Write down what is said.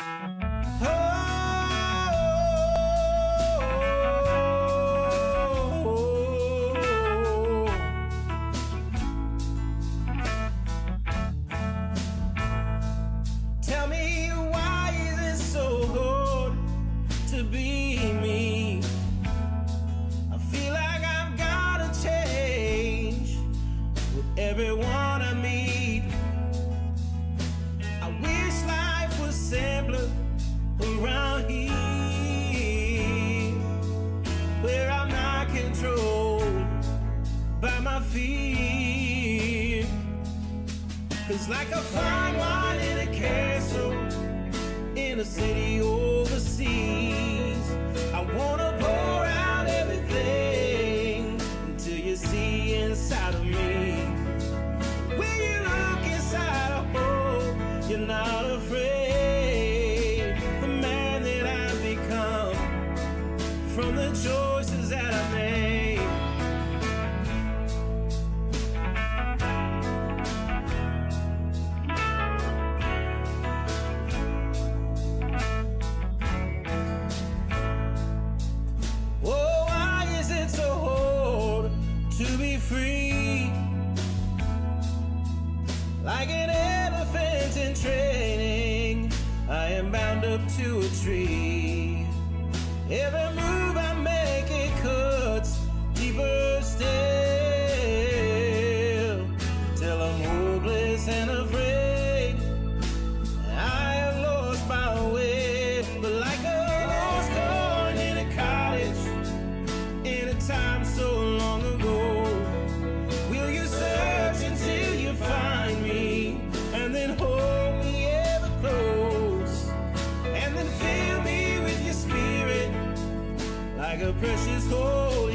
Oh. Tell me why is it so hard to be me? I feel like I've got a change with everyone of me? Simpler around here, where I'm not controlled by my fear. It's like a fine wine in a castle in a city overseas. I wanna pour out everything until you see inside of me. When you look inside, I hope you're not afraid. Choices that I made. Oh, why is it so hard to be free? Like an elephant in training, I am bound up to a tree. Every a precious gold